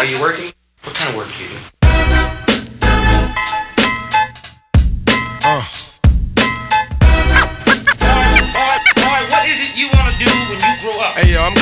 Are you working? What kind of work do you do? Uh. Boy, boy, boy, what is it you want to do when you grow up? Hey, yo, I'm going